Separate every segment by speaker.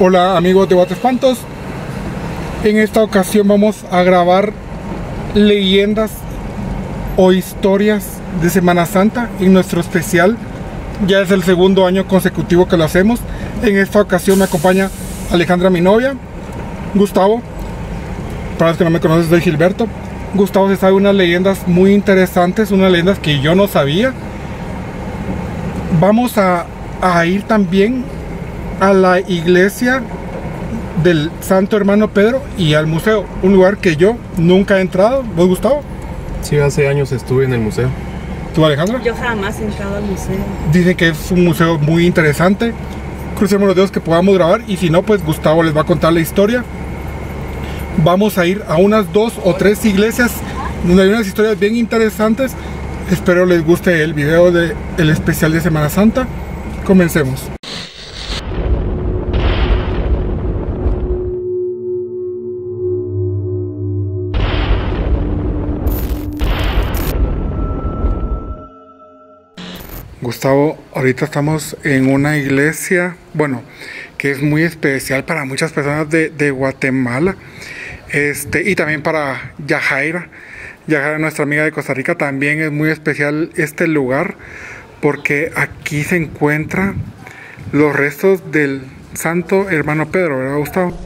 Speaker 1: Hola amigos de Espantos. En esta ocasión vamos a grabar leyendas o historias de Semana Santa en nuestro especial. Ya es el segundo año consecutivo que lo hacemos. En esta ocasión me acompaña Alejandra, mi novia, Gustavo. Para los que no me conocen, soy Gilberto. Gustavo se sabe unas leyendas muy interesantes, unas leyendas que yo no sabía. Vamos a, a ir también a la iglesia del Santo Hermano Pedro y al museo, un lugar que yo nunca he entrado. ¿Vos, Gustavo?
Speaker 2: Sí, hace años estuve en el museo.
Speaker 1: ¿Tú, Alejandra?
Speaker 3: Yo jamás he entrado al museo.
Speaker 1: Dicen que es un museo muy interesante. Crucemos los dedos que podamos grabar y si no, pues Gustavo les va a contar la historia. Vamos a ir a unas dos o tres iglesias donde hay unas historias bien interesantes. Espero les guste el video del el especial de Semana Santa. Comencemos. Gustavo, ahorita estamos en una iglesia, bueno, que es muy especial para muchas personas de, Guatemala, este, y también para Yajaira. Yajaira, nuestra amiga de Costa Rica, también es muy especial este lugar, porque aquí se encuentran los restos del santo hermano Pedro, ¿verdad, Gustavo?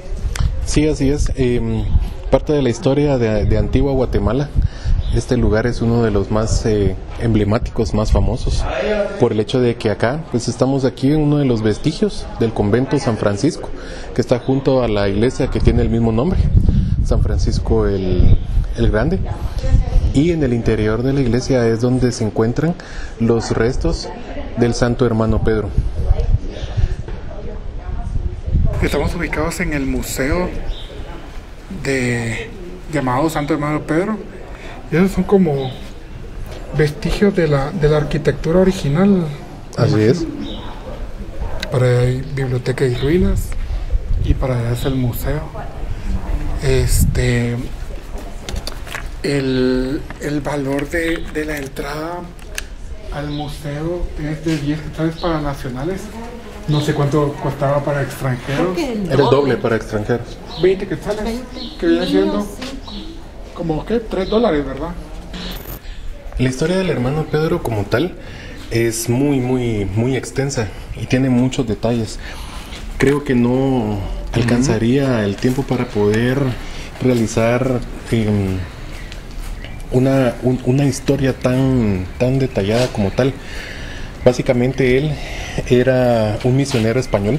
Speaker 2: Sí, así es. Em, parte de la historia de, de Antigua Guatemala este lugar es uno de los más eh, emblemáticos, más famosos, por el hecho de que acá, pues estamos aquí en uno de los vestigios del convento San Francisco, que está junto a la iglesia que tiene el mismo nombre, San Francisco el, el Grande. Y en el interior de la iglesia es donde se encuentran los restos del Santo Hermano Pedro.
Speaker 1: Estamos ubicados en el museo de llamado Santo Hermano Pedro esos son como vestigios de la, de la arquitectura original.
Speaker 2: Así es.
Speaker 1: Para allá hay biblioteca y ruinas y para allá es el museo. Este el, valor de, la entrada al museo es de 10 quetzales para nacionales. No sé cuánto costaba para extranjeros.
Speaker 2: Era el doble para extranjeros.
Speaker 1: 20 quetzales. Que viene siendo como que 3 dólares, ¿verdad?
Speaker 2: La historia del hermano Pedro como tal es muy, muy, muy extensa y tiene muchos detalles. Creo que no alcanzaría el tiempo para poder realizar em, una, una, historia tan, tan detallada como tal. Básicamente él era un misionero español,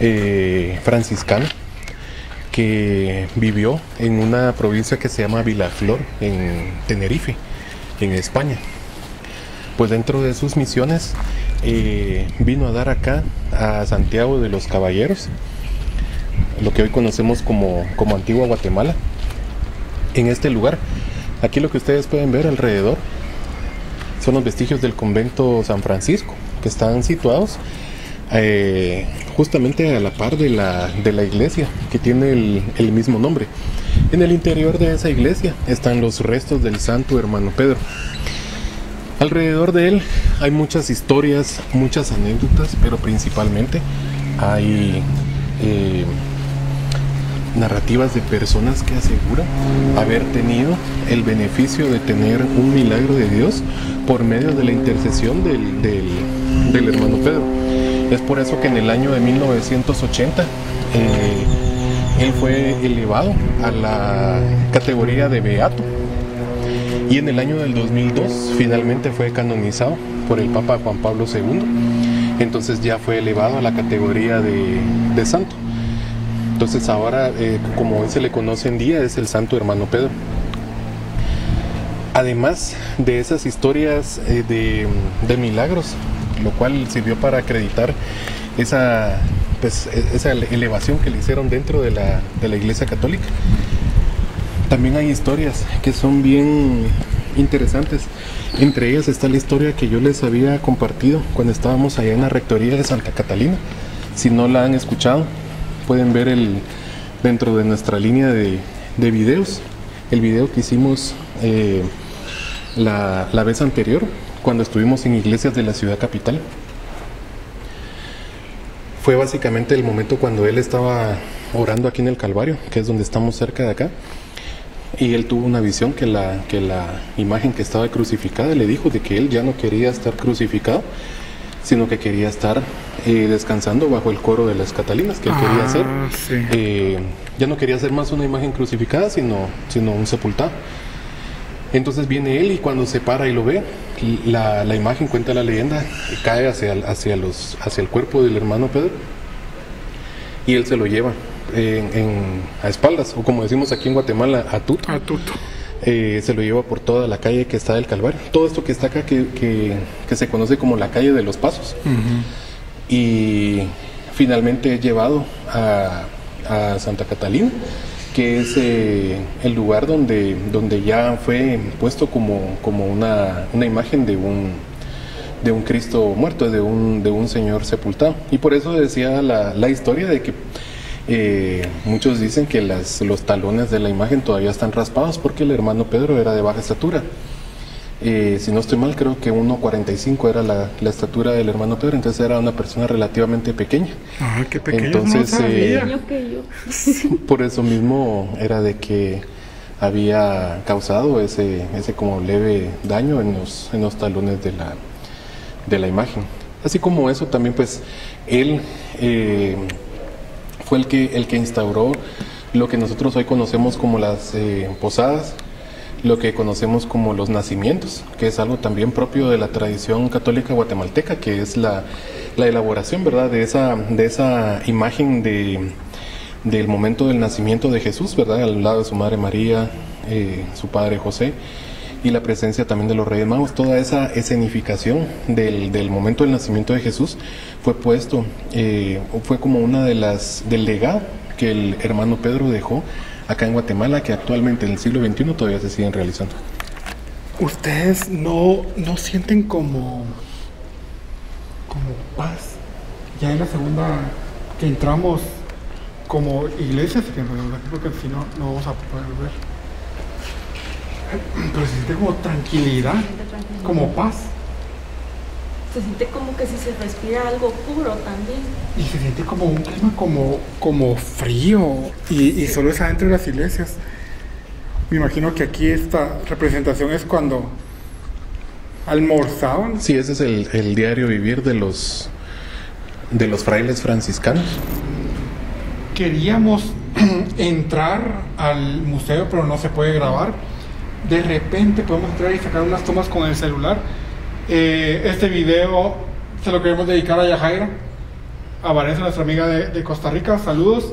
Speaker 2: eh, franciscano, que vivió en una provincia que se llama Vilaflor, en Tenerife, en España. Pues dentro de sus misiones eh, vino a dar acá a Santiago de los Caballeros, lo que hoy conocemos como, como Antigua Guatemala. En este lugar, aquí lo que ustedes pueden ver alrededor son los vestigios del convento San Francisco, que están situados eh, justamente a la par de la, de la iglesia que tiene el, mismo nombre. En el interior de esa iglesia están los restos del santo hermano Pedro. Alrededor de él hay muchas historias, muchas anécdotas, pero principalmente hay eh, narrativas de personas que aseguran haber tenido el beneficio de tener un milagro de Dios por medio de la intercesión del, del hermano Pedro. Es por eso que en el año de 1980 eh, él fue elevado a la categoría de beato. Y en el año del 2002 finalmente fue canonizado por el Papa Juan Pablo II. Entonces ya fue elevado a la categoría de, santo. Entonces ahora, eh, como se le conoce en día, es el santo hermano Pedro. Además de esas historias eh, de milagros, lo cual sirvió para acreditar esa, pues, e-, esa elevación que le hicieron dentro de la, de la Iglesia Católica. También hay historias que son bien interesantes. Entre ellas está la historia que yo les había compartido cuando estábamos allá en la Rectoría de Santa Catalina. Si no la han escuchado, pueden ver el, dentro de nuestra línea de, de videos, el video que hicimos eh, la, la vez anterior cuando estuvimos en iglesias de la ciudad capital. fue básicamente el momento cuando él estaba orando aquí en el Calvario, que es donde estamos cerca de acá. Y él tuvo una visión que la, que la imagen que estaba crucificada le dijo de que él ya no quería estar crucificado, sino que quería estar eh, descansando bajo el coro de las Catalinas que él quería hacer.
Speaker 1: Ah, sí.
Speaker 2: Eh, ya no quería hacer más una imagen crucificada, sino, sino un sepultado. Entonces viene él y cuando se para y lo ve, la, la imagen, cuenta la leyenda, cae hacia, el- hacia, los, hacia el cuerpo del hermano Pedro y él se lo lleva en- en- a espaldas, o como decimos aquí en Guatemala, a tuto.
Speaker 1: A tuto.
Speaker 2: Eh, se lo lleva por toda la calle que está del Calvario. Todo esto que está acá, que, que- que se conoce como la calle de los pasos. Y finalmente es llevado a, a Santa Catalina, que es eh, el lugar donde, donde ya fue puesto como, como una, una imagen de un, de un Cristo muerto, de un, de un Señor sepultado. Y por eso decía la, la historia de que eh, muchos dicen que las, los talones de la imagen todavía están raspados porque el hermano Pedro era de baja estatura. Eh, si no estoy mal, creo que 1,45 era la, la estatura del hermano Pedro, entonces era una persona relativamente pequeña.
Speaker 1: Ah, qué pequeño.
Speaker 2: Entonces,
Speaker 1: no sabía.
Speaker 2: eh,
Speaker 3: Yo que yo.
Speaker 2: Por eso mismo era de que había causado ese, ese como leve daño en los, en los talones de la, de la imagen. Así como eso también pues él eh, fue el que, el que instauró lo que nosotros hoy conocemos como las eh, posadas, lo que conocemos como los nacimientos, que es algo también propio de la tradición católica guatemalteca, que es la, la elaboración, ¿verdad?, de esa, de esa imagen de, del momento del nacimiento de Jesús, ¿verdad?, al lado de su madre María, eh, su padre José, y la presencia también de los Reyes Magos, toda esa escenificación del, del momento del nacimiento de Jesús fue puesto, eh, fue como una de las, del legado que el hermano Pedro dejó acá en Guatemala, que actualmente en el siglo XXI todavía se siguen realizando.
Speaker 1: Ustedes no, no sienten como, como paz. Ya en la segunda que entramos como iglesia, que realidad creo que si no, no vamos a poder ver. Pero se siente como tranquilidad, como paz.
Speaker 3: Se siente como que si se respira algo puro también.
Speaker 1: Y se siente como un clima como, como frío. Y, y solo es adentro de las iglesias. Me imagino que aquí esta representación es cuando almorzaban.
Speaker 2: Sí, ese es el, el diario vivir de los, de los frailes franciscanos.
Speaker 1: Queríamos entrar al museo, pero no se puede grabar. De repente podemos entrar y sacar unas tomas con el celular. Eh, este video se lo queremos dedicar a Yajaira, a Vanessa, nuestra amiga de, de Costa Rica. Saludos,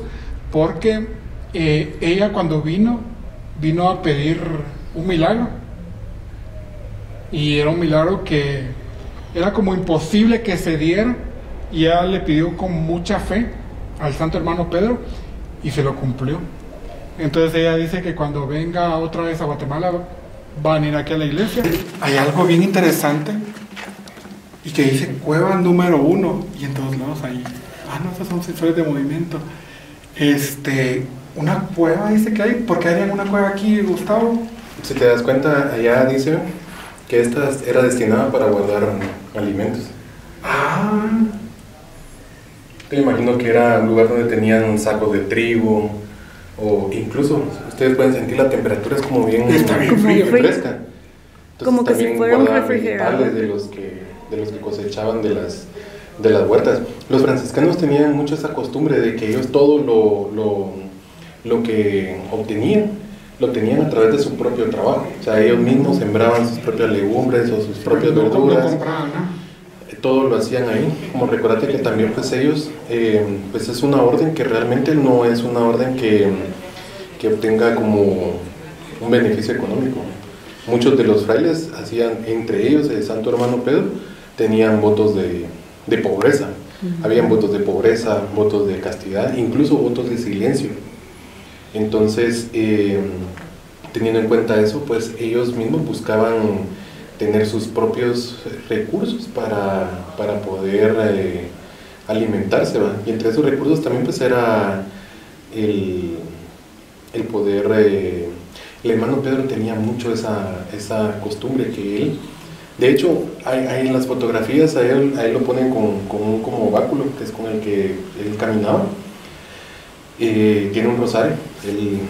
Speaker 1: porque eh, ella cuando vino, vino a pedir un milagro. Y era un milagro que era como imposible que se diera. Y ella le pidió con mucha fe al santo hermano Pedro y se lo cumplió. Entonces ella dice que cuando venga otra vez a Guatemala van a ir aquí a la iglesia. Hay algo bien interesante y que dice cueva número uno y en todos lados ahí. Ah, no, estos son sensores de movimiento. Este, una cueva dice que hay. ¿Por qué harían una cueva aquí, Gustavo?
Speaker 2: Si te das cuenta, allá dice que esta era destinada para guardar alimentos.
Speaker 1: Ah,
Speaker 2: Yo imagino que era un lugar donde tenían sacos de trigo o incluso ustedes pueden sentir la temperatura es como bien,
Speaker 1: Está bien
Speaker 3: Como
Speaker 1: frío.
Speaker 3: frío.
Speaker 2: fresca. Entonces,
Speaker 3: Como que si fuera un refrigerador.
Speaker 2: de los que de los que cosechaban de las de las huertas. Los franciscanos tenían mucho esa costumbre de que ellos todo lo, lo, lo que obtenían lo tenían a través de su propio trabajo. O sea, ellos mismos sembraban sus propias legumbres o sus propias
Speaker 1: no, no
Speaker 2: verduras
Speaker 1: compraban, ¿no?
Speaker 2: todo lo hacían ahí. Como recordate que también pues ellos, eh, pues es una orden que realmente no es una orden que, que obtenga como un beneficio económico. Muchos de los frailes hacían, entre ellos el Santo Hermano Pedro, tenían votos de, de pobreza. Habían votos de pobreza, votos de castidad, incluso votos de silencio. Entonces, eh, teniendo en cuenta eso, pues ellos mismos buscaban tener sus propios recursos para, para poder eh, alimentarse. ¿va? Y entre esos recursos también pues era el, el poder... eh, el hermano Pedro tenía mucho esa, esa costumbre que él De hecho, hay, hay en las fotografías a él, a lo ponen con, con un como báculo, que es con el que él caminaba. Eh, tiene un rosario, él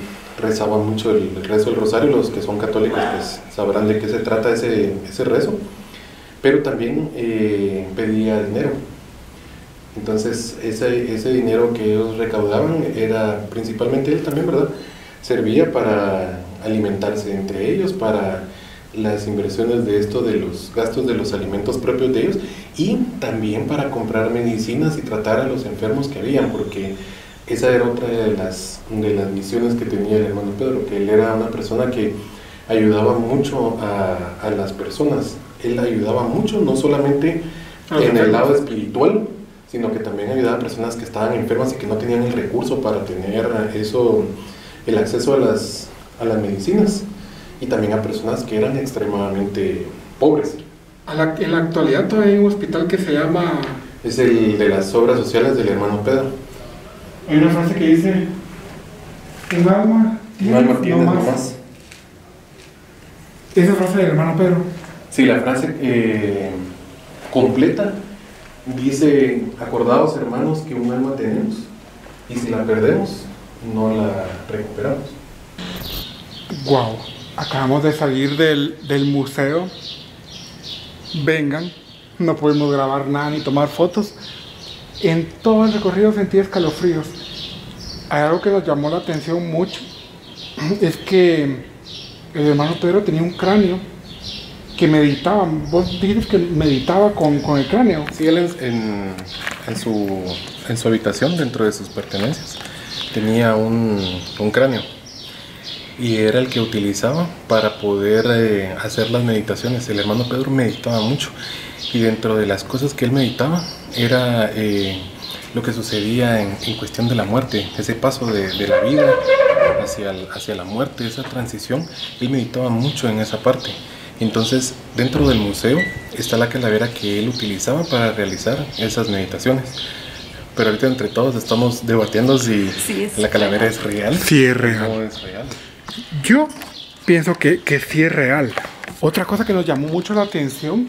Speaker 2: rezaba mucho el, el rezo del rosario, los que son católicos pues sabrán de qué se trata ese, ese rezo, pero también eh, pedía dinero. Entonces, ese, ese dinero que ellos recaudaban era principalmente él también, ¿verdad? Servía para alimentarse entre ellos, para las inversiones de esto, de los gastos de los alimentos propios de ellos y también para comprar medicinas y tratar a los enfermos que habían, porque esa era otra de las, de las misiones que tenía el hermano Pedro, que él era una persona que ayudaba mucho a, a las personas. Él ayudaba mucho, no solamente en el lado espiritual, sino que también ayudaba a personas que estaban enfermas y que no tenían el recurso para tener eso, el acceso a las, a las medicinas, y también a personas que eran extremadamente pobres.
Speaker 1: A la- en la actualidad todavía hay un hospital que se llama...
Speaker 2: Es el de las obras sociales del hermano Pedro.
Speaker 1: Hay una frase que dice... Un alma
Speaker 2: Un alma
Speaker 1: no más".
Speaker 2: nomás.
Speaker 1: Esa frase del hermano Pedro.
Speaker 2: Sí, la frase eh, completa dice, acordados hermanos que un alma tenemos y si la perdemos, no la recuperamos.
Speaker 1: Wow, acabamos de salir del, del museo. Vengan, no podemos grabar nada ni tomar fotos. En todo el recorrido sentí escalofríos. Hay algo que nos llamó la atención mucho. Es que el hermano Pedro tenía un cráneo que meditaba. Vos dices que meditaba con, con el cráneo.
Speaker 2: Sí, él en, en- en su, en su habitación, dentro de sus pertenencias, tenía un, un cráneo y era el que utilizaba para poder eh, hacer las meditaciones. El hermano Pedro meditaba mucho y dentro de las cosas que él meditaba era eh, lo que sucedía en, en cuestión de la muerte, ese paso de, de la vida hacia, hacia la muerte, esa transición. Él meditaba mucho en esa parte. Entonces, dentro del museo está la calavera que él utilizaba para realizar esas meditaciones. Pero ahorita entre todos estamos debatiendo si
Speaker 3: Sí,
Speaker 2: la calavera es real.
Speaker 1: Sí, es real.
Speaker 2: No es real.
Speaker 1: Yo pienso que, que sí es real. Otra cosa que nos llamó mucho la atención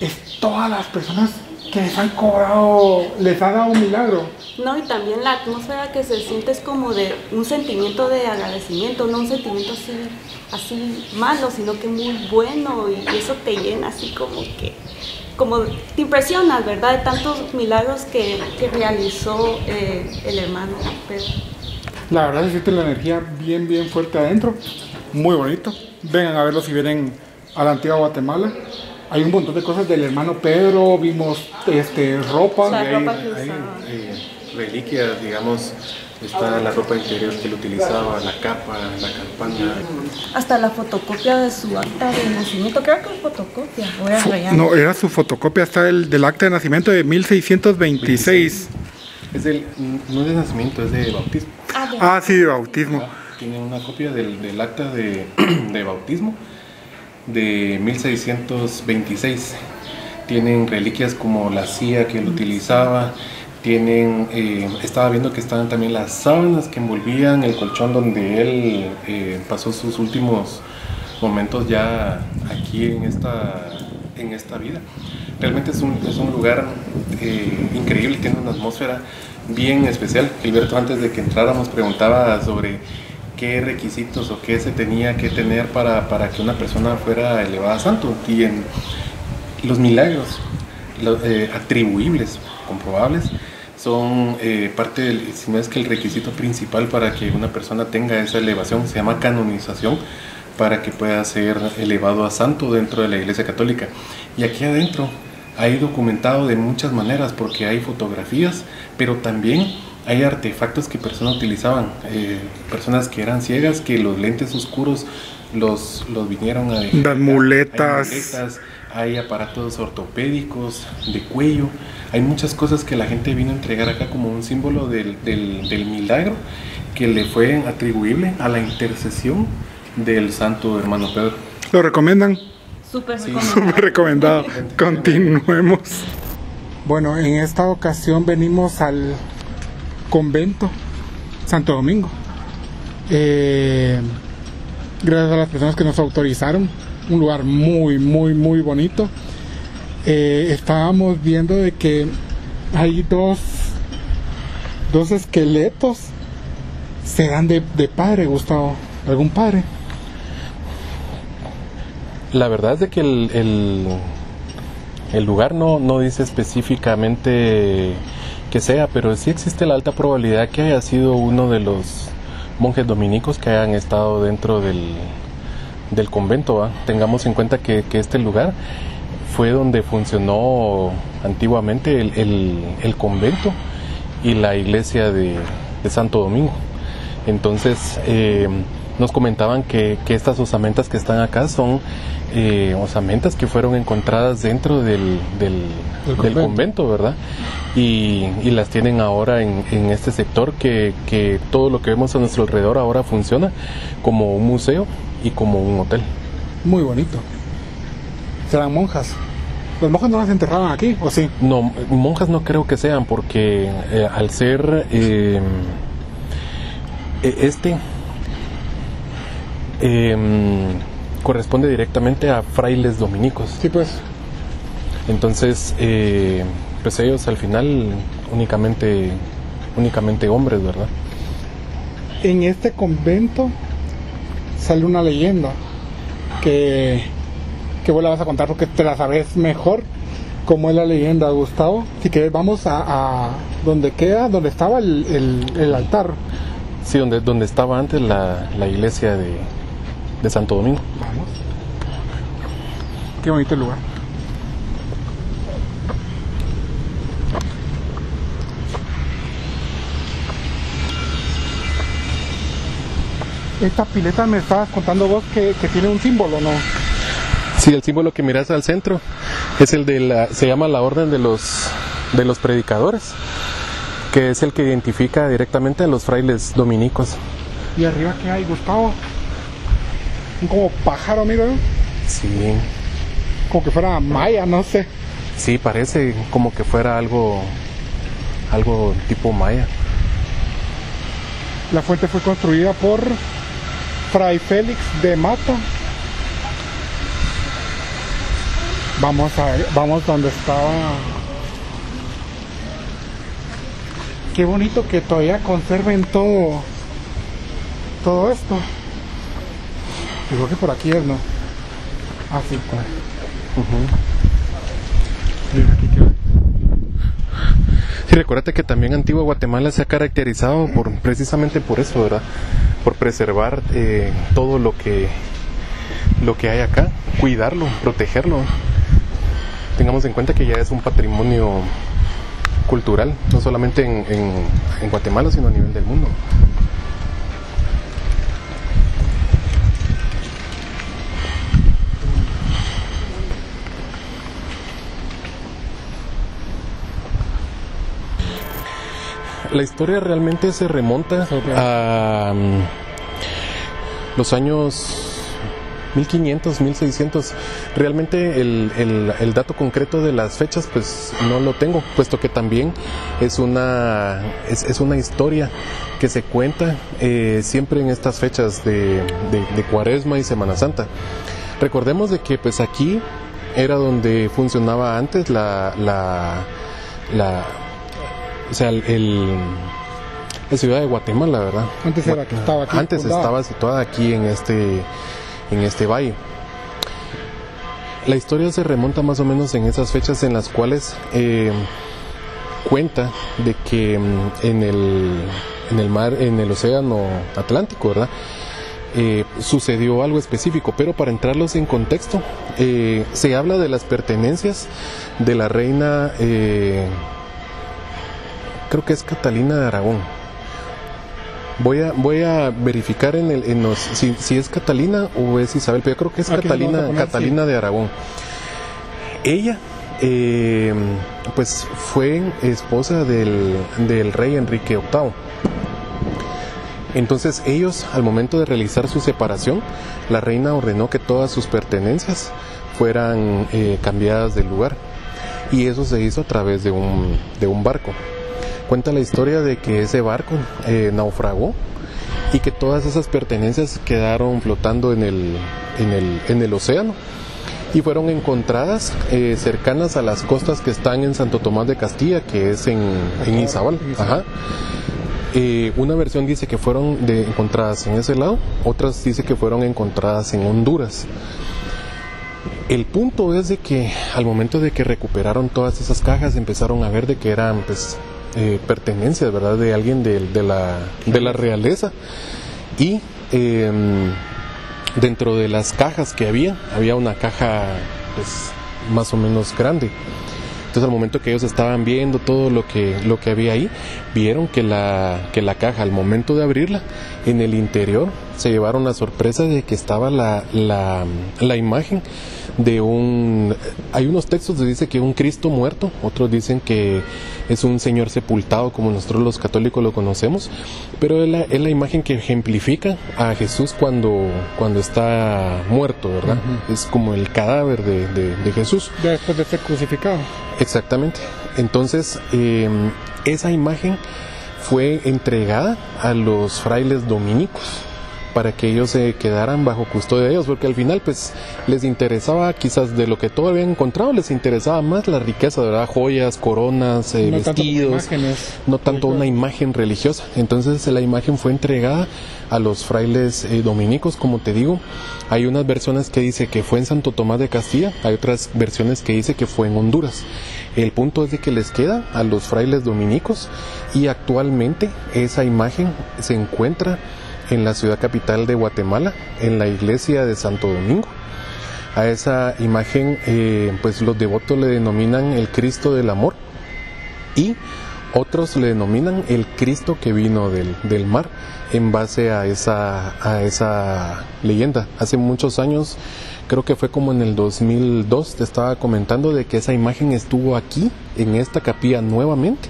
Speaker 1: es todas las personas que les han cobrado, les ha dado un milagro.
Speaker 3: No, y también la atmósfera que se siente es como de un sentimiento de agradecimiento, no un sentimiento así, así malo, sino que muy bueno y eso te llena así como que, como te impresionas, ¿verdad? De tantos milagros que, que realizó eh, el hermano Pedro.
Speaker 1: La verdad se siente la energía bien, bien fuerte adentro. Muy bonito. Vengan a verlo si vienen a la antigua Guatemala. Hay un montón de cosas del hermano Pedro. Vimos este, ropa.
Speaker 2: Hay,
Speaker 3: ropa
Speaker 2: eh, reliquias, digamos, está la ropa interior que él utilizaba, la capa, la campana.
Speaker 3: Hasta la fotocopia de su acta de nacimiento, creo que es fotocopia, o era.
Speaker 1: No, era su fotocopia, está el, del acta de nacimiento de 1626.
Speaker 2: Es del, no es de nacimiento, es de bautismo.
Speaker 3: Ah, de-
Speaker 1: Ah, sí, de bautismo.
Speaker 2: Tiene una copia del, del acta de, de bautismo de 1626. Tienen reliquias como la silla que él utilizaba. Tienen, eh, estaba viendo que estaban también las sábanas que envolvían el colchón donde él eh, pasó sus últimos momentos ya aquí en esta, en esta vida. Realmente es un, es un lugar eh, increíble, tiene una atmósfera bien especial. Gilberto antes de que entráramos preguntaba sobre qué requisitos o qué se tenía que tener para, para que una persona fuera elevada a santo. Y en los milagros lo- eh, atribuibles, comprobables, son eh, parte del, si no es que el requisito principal para que una persona tenga esa elevación, se llama canonización, para que pueda ser elevado a santo dentro de la Iglesia Católica. Y aquí adentro hay documentado de muchas maneras, porque hay fotografías, pero también hay artefactos que personas utilizaban, eh, personas que eran ciegas, que los lentes oscuros los, los vinieron a dejar.
Speaker 1: Las muletas.
Speaker 2: Hay muletas, hay aparatos ortopédicos, de cuello, hay muchas cosas que la gente vino a entregar acá como un símbolo del, del- del milagro que le fue atribuible a la intercesión del santo hermano Pedro.
Speaker 1: ¿Lo recomiendan?
Speaker 3: Súper
Speaker 2: Sí.
Speaker 1: recomendado. Continuemos. Bueno, en esta ocasión venimos al convento Santo Domingo. Eh, gracias a las personas que nos autorizaron un lugar muy, muy, muy bonito. Eh, estábamos viendo de que hay dos, dos esqueletos. ¿Serán de, de padre, Gustavo? ¿Algún padre?
Speaker 2: La verdad es de que el, el, el lugar no, no dice específicamente que sea, pero sí existe la alta probabilidad que haya sido uno de los monjes dominicos que hayan estado dentro del, del convento. Tengamos en cuenta que, este lugar fue donde funcionó antiguamente el, el, el convento y la iglesia de, de Santo Domingo. Entonces, eh, nos comentaban que, que, estas osamentas que están acá son eh, osamentas que fueron encontradas dentro del, del, del convento. convento. ¿verdad? Y, y, las tienen ahora en, en este sector que, que, todo lo que vemos a nuestro alrededor ahora funciona como un museo y como un hotel.
Speaker 1: Muy bonito. ¿Serán monjas? ¿Los monjas no las enterraban aquí o sí?
Speaker 2: No, monjas no creo que sean porque eh, al ser eh, este eh, corresponde directamente a frailes dominicos.
Speaker 1: Sí, pues.
Speaker 2: Entonces, eh, pues ellos al final únicamente, únicamente hombres, ¿verdad?
Speaker 1: En este convento sale una leyenda que, que vos la vas a contar porque te la sabes mejor. ¿Cómo es la leyenda, Gustavo? Si quieres, vamos a, a donde queda, donde estaba el, el, el altar.
Speaker 2: Sí, donde, donde estaba antes la, la iglesia de, de Santo Domingo.
Speaker 1: Vamos. Qué bonito lugar. Esta pileta me estabas contando vos que, que, tiene un símbolo, ¿no?
Speaker 2: Sí, el símbolo que miras al centro es el de la, se llama la orden de los, de los predicadores, que es el que identifica directamente a los frailes dominicos.
Speaker 1: ¿Y arriba qué hay, Gustavo? Como pájaro, mira.
Speaker 2: Sí.
Speaker 1: Como que fuera maya, no sé.
Speaker 2: Sí, parece como que fuera algo, algo tipo maya.
Speaker 1: La fuente fue construida por Fray Félix de Mata. Vamos a ver, vamos donde estaba. Qué bonito que todavía conserven todo, todo esto. Yo creo que por aquí es, ¿no? Ah, sí, pues. Uh -huh. Mira, aquí queda.
Speaker 2: Sí, recuérdate que también Antigua Guatemala se ha caracterizado por precisamente por eso, ¿verdad? Por preservar eh, todo lo que lo que hay acá, cuidarlo, protegerlo. Tengamos en cuenta que ya es un patrimonio cultural, no solamente en, en, en Guatemala, sino a nivel del mundo. La historia realmente se remonta okay. a um, los años 1500, 1600. Realmente el, el, el, dato concreto de las fechas pues no lo tengo, puesto que también es una, es, es una historia que se cuenta eh, siempre en estas fechas de, de, de, Cuaresma y Semana Santa. Recordemos de que pues aquí era donde funcionaba antes la, la, la o sea, el, el, la ciudad de Guatemala, ¿verdad?
Speaker 1: Antes era que estaba aquí.
Speaker 2: Antes fundada. estaba situada aquí en este, en este valle. La historia se remonta más o menos en esas fechas en las cuales eh, cuenta de que en el, en el mar, en el océano Atlántico, ¿verdad? Eh, sucedió algo específico, pero para entrarlos en contexto, eh, se habla de las pertenencias de la reina eh, creo que es Catalina de Aragón. Voy a, voy a verificar en, el, en los, si, si, es Catalina o es Isabel, pero yo creo que es Aquí Catalina, poner, Catalina sí. de Aragón. Ella, eh, pues fue esposa del, del rey Enrique VIII. Entonces ellos, al momento de realizar su separación, la reina ordenó que todas sus pertenencias fueran eh, cambiadas del lugar. Y eso se hizo a través de un, de un barco cuenta la historia de que ese barco eh, naufragó y que todas esas pertenencias quedaron flotando en el, en el, en el océano y fueron encontradas eh, cercanas a las costas que están en Santo Tomás de Castilla, que es en, en Izabal. Ajá. Eh, una versión dice que fueron de, encontradas en ese lado, otras dice que fueron encontradas en Honduras. El punto es de que al momento de que recuperaron todas esas cajas empezaron a ver de que eran pues eh, pertenencias, ¿verdad? De alguien de, la, de la realeza. Y em, dentro de las cajas que había, había una caja pues más o menos grande. Entonces al momento que ellos estaban viendo todo lo que, lo que había ahí, vieron que la, que la caja al momento de abrirla, en el interior se llevaron la sorpresa de que estaba la, la, la imagen de un... Hay unos textos que dice que un Cristo muerto, otros dicen que es un Señor sepultado como nosotros los católicos lo conocemos, pero es la, es la imagen que ejemplifica a Jesús cuando, cuando está muerto, ¿verdad? Es como el cadáver de, de- de Jesús.
Speaker 1: Después de ser crucificado.
Speaker 2: Exactamente. Entonces, eh, esa imagen fue entregada a los frailes dominicos para que ellos se quedaran bajo custodia de ellos, porque al final pues les interesaba quizás de lo que todo habían encontrado, les interesaba más la riqueza, ¿verdad? Joyas, coronas, eh,
Speaker 1: no
Speaker 2: vestidos, no tanto una imagen religiosa. Entonces la imagen fue entregada a los frailes eh, dominicos, como te digo. Hay unas versiones que dice que fue en Santo Tomás de Castilla, hay otras versiones que dice que fue en Honduras. El punto es de que les queda a los frailes dominicos y actualmente esa imagen se encuentra en la ciudad capital de Guatemala, en la iglesia de Santo Domingo. A esa imagen, eh, pues los devotos le denominan el Cristo del Amor y otros le denominan el Cristo que vino del, del mar en base a esa, a esa leyenda. Hace muchos años, creo que fue como en el 2002, te estaba comentando de que esa imagen estuvo aquí, en esta capilla nuevamente,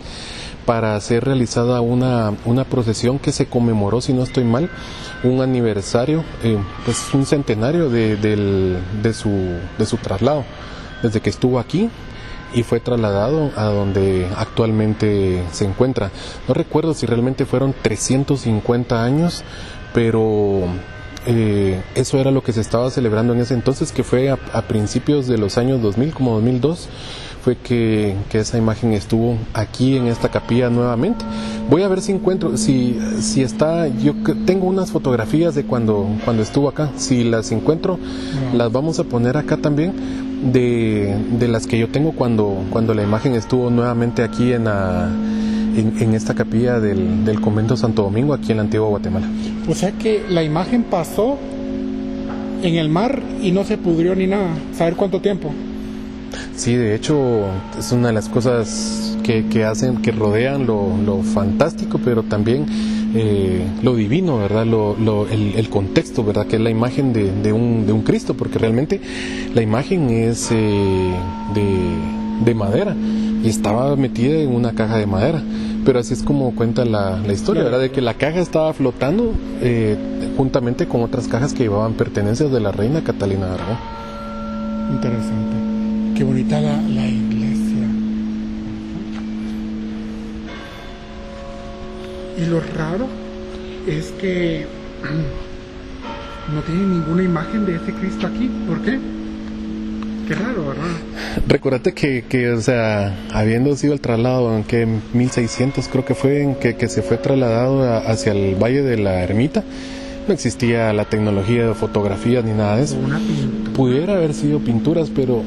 Speaker 2: para ser realizada una, una procesión que se conmemoró, si no estoy mal, un aniversario, eh, pues un centenario de, del- de, su, de su traslado, desde que estuvo aquí y fue trasladado a donde actualmente se encuentra. No recuerdo si realmente fueron 350 años, pero eh, eso era lo que se estaba celebrando en ese entonces, que fue a, a principios de los años 2000, como 2002, fue que, que esa imagen estuvo aquí en esta capilla nuevamente. Voy a ver si encuentro, si, si está, yo tengo unas fotografías de cuando, cuando estuvo acá, si las encuentro, las vamos a poner acá también de, de las que yo tengo cuando, cuando la imagen estuvo nuevamente aquí en, la, en, en esta capilla del, del convento Santo Domingo, aquí en la antigua Guatemala.
Speaker 1: O sea que la imagen pasó en el mar y no se pudrió ni nada. ¿Saber cuánto tiempo?
Speaker 2: Sí, de hecho es una de las cosas que, que hacen, que rodean lo, lo fantástico, pero también eh, lo divino, ¿verdad? Lo, lo- el, el contexto, ¿verdad? Que es la imagen de, un, de un Cristo, porque realmente la imagen es eh, de, de madera y estaba metida en una caja de madera. Pero así es como cuenta la, la historia, ¿verdad? De que la caja estaba flotando eh, juntamente con otras cajas que llevaban pertenencias de la reina Catalina de Aragón.
Speaker 1: Interesante. Qué bonita la, la iglesia. Y lo raro es que no tiene ninguna imagen de ese Cristo aquí. ¿Por qué? Qué raro, ¿verdad?
Speaker 2: Recordate que, que, o sea, habiendo sido el traslado, en que en 1600 creo que fue, en que, que se fue trasladado a- hacia el Valle de la Ermita, no existía la tecnología de fotografía ni nada de eso.
Speaker 1: Una.
Speaker 2: Pudiera haber sido pinturas, pero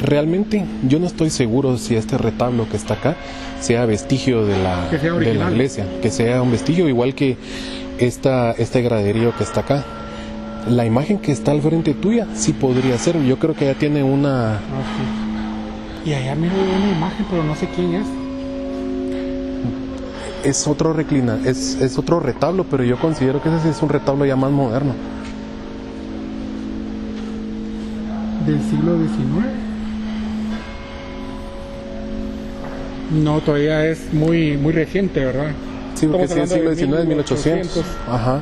Speaker 2: realmente yo no estoy seguro si este retablo que está acá sea vestigio de la, de la iglesia, que sea un vestigio igual que esta, este graderío que está acá. La imagen que está al frente tuya sí podría ser, yo creo que ya tiene una,
Speaker 1: Ah. Y allá miro una imagen, pero no sé quién es.
Speaker 2: es otro reclina, es, es otro retablo, pero yo considero que ese sí es un retablo ya más moderno.
Speaker 1: Del siglo XIX. No, todavía es muy, muy reciente, ¿verdad?
Speaker 2: Sí, porque sí es siglo
Speaker 1: de
Speaker 2: XIX, 1800. Ajá.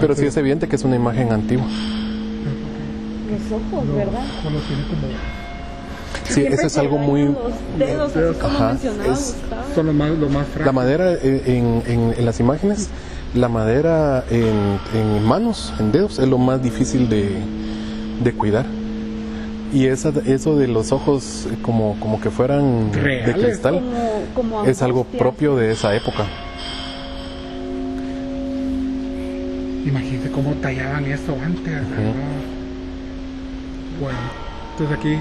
Speaker 2: Pero sí es evidente que es una imagen antigua.
Speaker 3: Los ojos, ¿verdad?
Speaker 1: Solo tiene como...
Speaker 2: Sí, eso es algo muy...
Speaker 3: Los dedos, así como
Speaker 2: Ajá, es-.
Speaker 1: Son lo más, lo más
Speaker 2: La madera eh, en, en- en las imágenes la madera en, manos, en dedos, es lo más difícil de, cuidar. Y esa, eso de los ojos como, como que fueran de cristal es algo propio de esa época.
Speaker 1: Imagínate cómo tallaban eso antes. Bueno, entonces aquí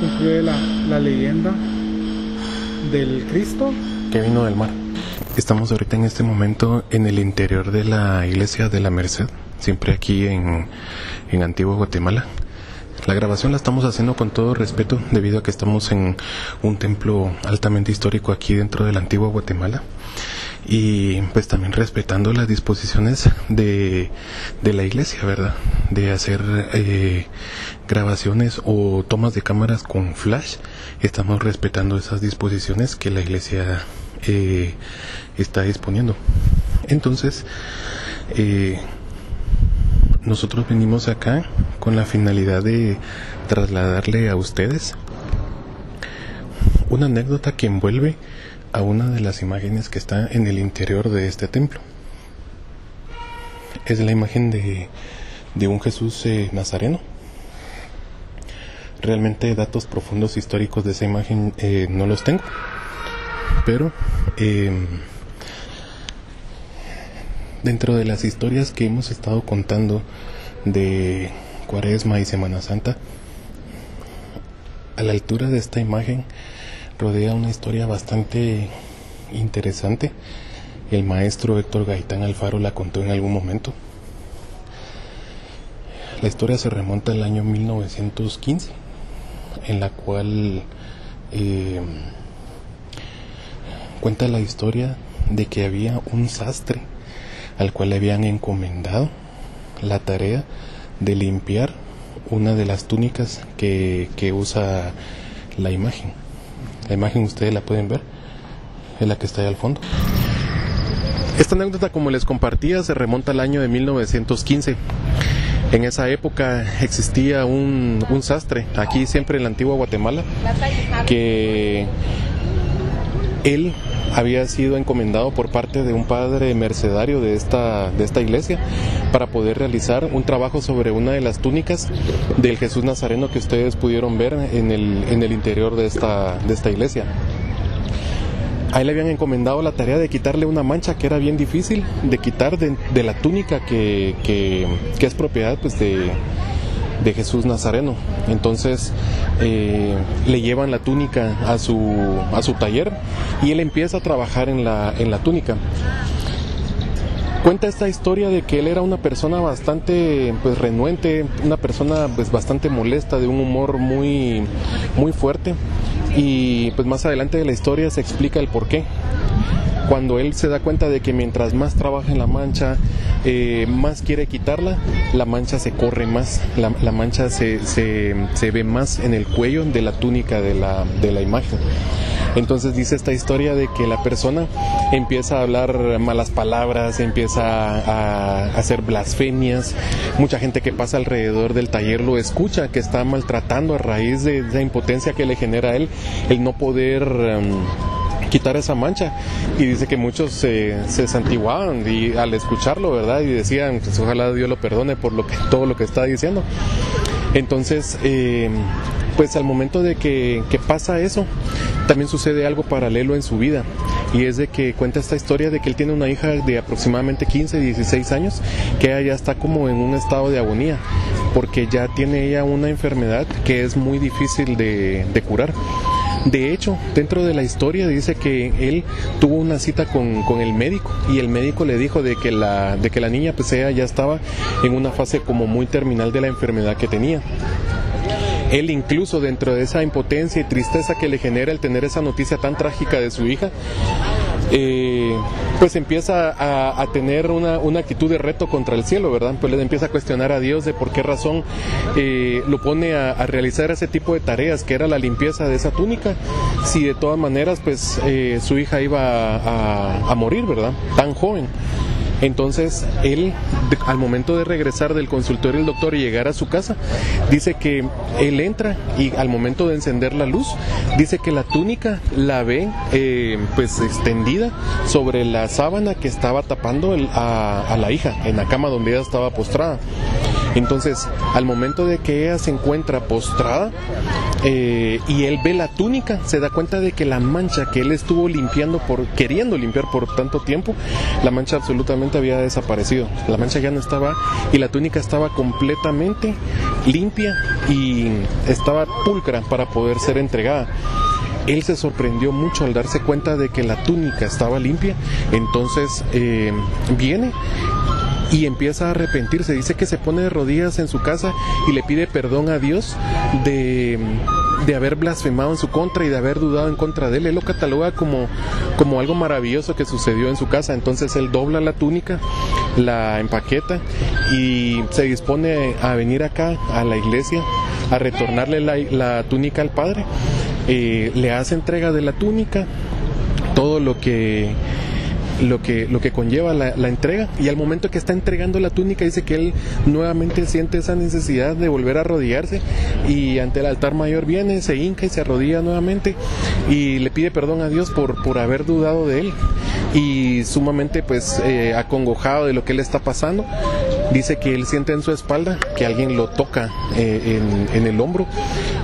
Speaker 1: concluye la, la leyenda del Cristo
Speaker 2: que vino del mar. Estamos ahorita en este momento en el interior de la iglesia de la Merced, siempre aquí en, en Antigua Guatemala. La grabación la estamos haciendo con todo respeto debido a que estamos en un templo altamente histórico aquí dentro de la Antigua Guatemala y pues también respetando las disposiciones de, de la iglesia, ¿verdad? De hacer eh, grabaciones o tomas de cámaras con flash. Estamos respetando esas disposiciones que la iglesia eh, está disponiendo. Entonces, eh, nosotros venimos acá con la finalidad de trasladarle a ustedes una anécdota que envuelve a una de las imágenes que está en el interior de este templo. Es la imagen de, un Jesús eh, nazareno. Realmente datos profundos históricos de esa imagen eh, no los tengo, pero em, dentro de las historias que hemos estado contando de Cuaresma y Semana Santa, a la altura de esta imagen rodea una historia bastante interesante. El maestro Héctor Gaitán Alfaro la contó en algún momento. La historia se remonta al año 1915, en la cual eh, cuenta la historia de que había un sastre al cual le habían encomendado la tarea de limpiar una de las túnicas que, que usa la imagen. La imagen ustedes la pueden ver, es la que está ahí al fondo. Esta anécdota, como les compartía, se remonta al año de 1915. En esa época existía un, un sastre, aquí siempre en la antigua Guatemala, que él había sido encomendado por parte de un padre mercedario de esta, de esta iglesia para poder realizar un trabajo sobre una de las túnicas del Jesús Nazareno que ustedes pudieron ver en el, en el interior de esta, de esta iglesia. Ahí le habían encomendado la tarea de quitarle una mancha que era bien difícil de quitar de, de la túnica que, que, que es propiedad pues, de, de Jesús Nazareno. Entonces eh, le llevan la túnica a su, a su taller y él empieza a trabajar en la, en la túnica. Cuenta esta historia de que él era una persona bastante pues renuente, una persona pues bastante molesta, de un humor muy muy fuerte y pues más adelante de la historia se explica el por qué cuando él se da cuenta de que mientras más trabaja en la mancha, eh, más quiere quitarla, la mancha se corre más, la, mancha se, se, ve más en el cuello de la túnica de la, de la imagen. Entonces dice esta historia de que la persona empieza a hablar malas palabras, empieza a, hacer blasfemias. Mucha gente que pasa alrededor del taller lo escucha, que está maltratando a raíz de esa impotencia que le genera a él el no poder... Em, quitar esa mancha. Y dice que muchos se, se santiguaban y al escucharlo, ¿verdad? Y decían, pues ojalá Dios lo perdone por todo lo que está diciendo. Entonces, eh, pues al momento de que, pasa eso, también sucede algo paralelo en su vida. Y es de que cuenta esta historia de que él tiene una hija de aproximadamente 15, 16 años, que ella ya está como en un estado de agonía, porque ya tiene ella una enfermedad que es muy difícil de curar. De hecho, dentro de la historia dice que él tuvo una cita con, el médico y el médico le dijo de que la, de que la niña pues ella ya estaba en una fase como muy terminal de la enfermedad que tenía. Él incluso dentro de esa impotencia y tristeza que le genera el tener esa noticia tan trágica de su hija, eh, pues empieza a, tener una, actitud de reto contra el cielo, ¿verdad? Pues le empieza a cuestionar a Dios de por qué razón eh, lo pone a, realizar ese tipo de tareas, que era la limpieza de esa túnica, si de todas maneras, pues eh, su hija iba a, a morir, ¿verdad? Tan joven. Entonces, él, al momento de regresar del consultorio del doctor y llegar a su casa, dice que él entra y al momento de encender la luz, dice que la túnica la ve eh, pues extendida sobre la sábana que estaba tapando a, la hija en la cama donde ella estaba postrada. Entonces, al momento de que ella se encuentra postrada eh, y él ve la túnica, se da cuenta de que la mancha que él estuvo limpiando por queriendo limpiar por tanto tiempo, la mancha absolutamente había desaparecido. La mancha ya no estaba y la túnica estaba completamente limpia y estaba pulcra para poder ser entregada él se sorprendió mucho al darse cuenta de que la túnica estaba limpia. Entonces eh, viene y empieza a arrepentirse. Dice que se pone de rodillas en su casa y le pide perdón a Dios de, haber blasfemado en su contra y de haber dudado en contra de él. Él lo cataloga como, como algo maravilloso que sucedió en su casa. Entonces él dobla la túnica, la empaqueta y se dispone a venir acá a la iglesia a retornarle la, túnica al padre. Eh, le hace entrega de la túnica, todo lo que lo que, lo que conlleva la, entrega. Y al momento que está entregando la túnica dice que él nuevamente siente esa necesidad de volver a arrodillarse y ante el altar mayor viene, se hinca y se arrodilla nuevamente y le pide perdón a Dios por, por haber dudado de él. Y sumamente pues eh, acongojado de lo que le está pasando dice que él siente en su espalda que alguien lo toca eh, en, en, el hombro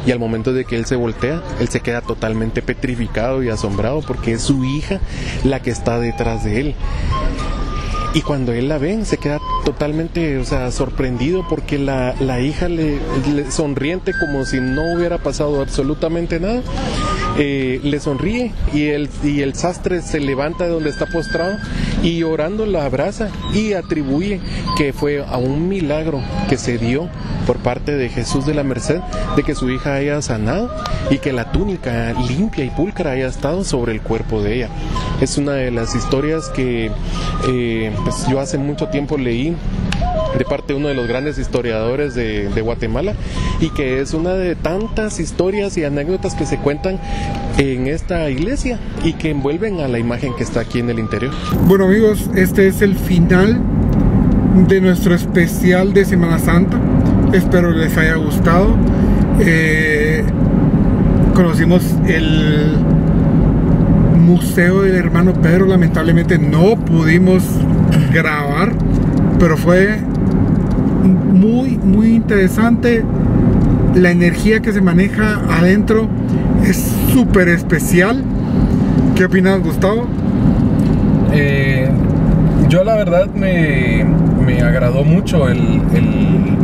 Speaker 2: y al momento de que él se voltea, él se queda totalmente petrificado y asombrado porque es su hija la que está detrás de él. Y cuando él la ve, se queda totalmente, o sea, sorprendido porque la, la hija le, sonriente como si no hubiera pasado absolutamente nada. Eh, le sonríe y el, y el sastre se levanta de donde está postrado y orando la abraza y atribuye que fue a un milagro que se dio por parte de Jesús de la Merced de que su hija haya sanado y que la túnica limpia y pulcra haya estado sobre el cuerpo de ella. Es una de las historias que eh, pues yo hace mucho tiempo leí de parte de uno de los grandes historiadores de, Guatemala y que es una de tantas historias y anécdotas que se cuentan en esta iglesia y que envuelven a la imagen que está aquí en el interior.
Speaker 1: Bueno amigos, este es el final de nuestro especial de Semana Santa. Espero les haya gustado. Eh, conocimos el museo del hermano Pedro. Lamentablemente no pudimos grabar, pero fue muy, muy interesante. La energía que se maneja adentro es súper especial. ¿Qué opinas, Gustavo?
Speaker 2: Eh, yo la verdad me, me agradó mucho el,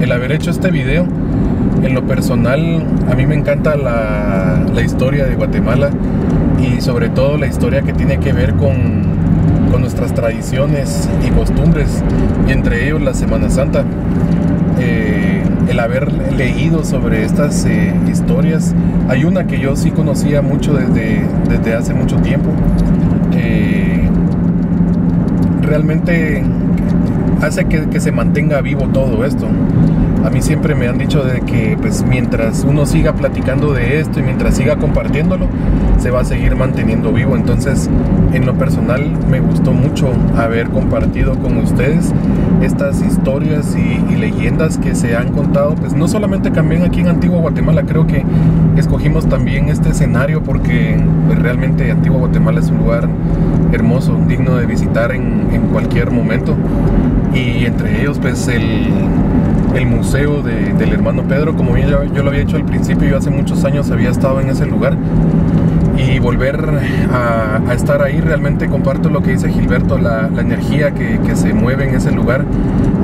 Speaker 2: el, haber hecho este video. En lo personal, a mí me encanta la, la historia de Guatemala y sobre todo la historia que tiene que ver con, con nuestras tradiciones y costumbres, entre ellos la Semana Santa. El haber leído sobre estas eh, historias, hay una que yo sí conocía mucho desde, desde hace mucho tiempo. Eh, realmente hace que, que, se mantenga vivo todo esto. A mí siempre me han dicho de que pues mientras uno siga platicando de esto y mientras siga compartiéndolo, se va a seguir manteniendo vivo. Entonces, en lo personal, me gustó mucho haber compartido con ustedes estas historias y, leyendas que se han contado, pues no solamente también aquí en Antigua Guatemala, creo que escogimos también este escenario porque pues, realmente Antigua Guatemala es un lugar hermoso, digno de visitar en, cualquier momento. Y entre ellos, pues el el museo del hermano Pedro, como bien yo, lo había hecho al principio, yo hace muchos años había estado en ese lugar y volver a, estar ahí, realmente comparto lo que dice Gilberto, la, energía que, que, se mueve en ese lugar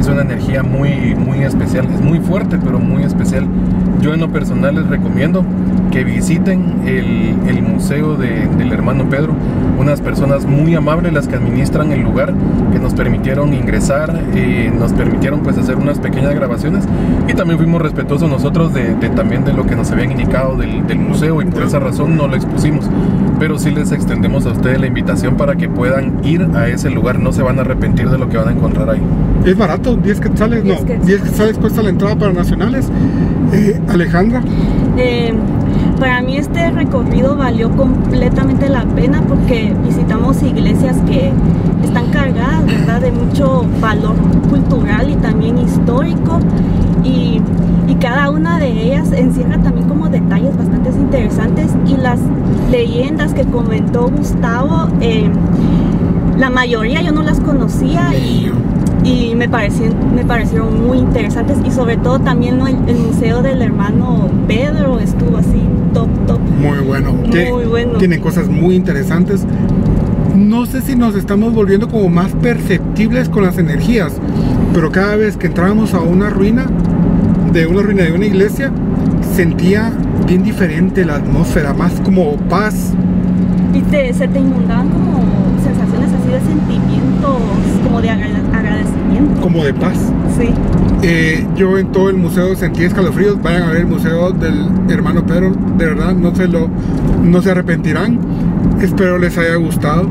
Speaker 2: es una energía muy, muy especial, es muy fuerte, pero muy especial. Yo en lo personal les recomiendo que visiten el, el museo del hermano Pedro, unas personas muy amables las que administran el lugar, que nos permitieron ingresar, eh, nos permitieron pues hacer unas pequeñas grabaciones y también fuimos respetuosos nosotros de, también de lo que nos habían indicado del, del, museo y por esa razón no lo expusimos, pero sí les extendemos a ustedes la invitación para que puedan ir a ese lugar, no se van a arrepentir de lo que van a encontrar ahí.
Speaker 1: Es barato, 10 quetzales, no, 10 quetzales cuesta la entrada para nacionales. Eh, Alejandra.
Speaker 3: Eh, para mí este recorrido valió completamente la pena porque visitamos iglesias que están cargadas, ¿verdad? de mucho valor cultural y también histórico. Y, y cada una de ellas encierra también como detalles bastante interesantes. Y las leyendas que comentó Gustavo, eh, la mayoría yo no las conocía y, y me, parecieron, me parecieron muy interesantes. Y sobre todo también ¿no? el, el museo del hermano Pedro estuvo así top, top.
Speaker 1: Muy bueno.
Speaker 3: Muy bueno.
Speaker 1: Tiene cosas muy interesantes. No sé si nos estamos volviendo como más perceptibles con las energías, pero cada vez que entrábamos a una ruina, de una ruina de una iglesia, sentía bien diferente la atmósfera, más como paz.
Speaker 3: Y te, se te inundaban como de sentimientos, como de agra- agradecimiento.
Speaker 1: como de paz.
Speaker 3: Sí.
Speaker 1: Eh, yo en todo el museo sentí escalofríos. Vayan a ver el museo del hermano Pedro. De verdad, no se lo, no se arrepentirán. Espero les haya gustado.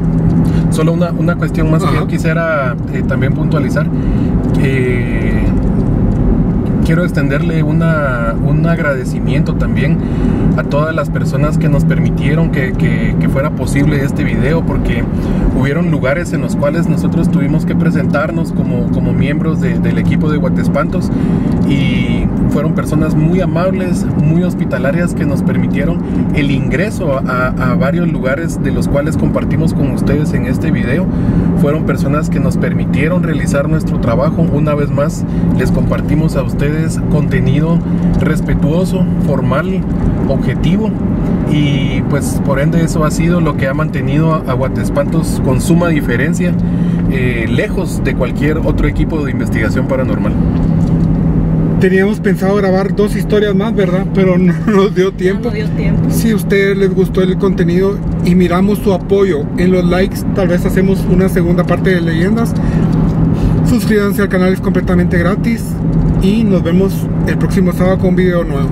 Speaker 2: Solo una, una cuestión más que yo quisiera eh, también puntualizar. Eh, quiero extenderle una, un agradecimiento también a todas las personas que nos permitieron que, que- fuera posible este video porque hubieron lugares en los cuales nosotros tuvimos que presentarnos como, como miembros de- del equipo de Guatespantos y fueron personas muy amables, muy hospitalarias que nos permitieron el ingreso a, varios lugares de los cuales compartimos con ustedes en este video. Fueron personas que nos permitieron realizar nuestro trabajo. Una vez más, les compartimos a ustedes contenido respetuoso, formal, objetivo. Y pues por ende eso ha sido lo que ha mantenido a, a Guatespantos con suma diferencia, eh, lejos de cualquier otro equipo de investigación paranormal.
Speaker 1: Teníamos pensado grabar dos historias más, ¿verdad? Pero no nos dio tiempo.
Speaker 3: No dio tiempo.
Speaker 1: Si a ustedes les gustó el contenido y miramos su apoyo en los likes, tal vez hacemos una segunda parte de leyendas. Suscríbanse al canal, es completamente gratis. Y nos vemos el próximo sábado con un video nuevo.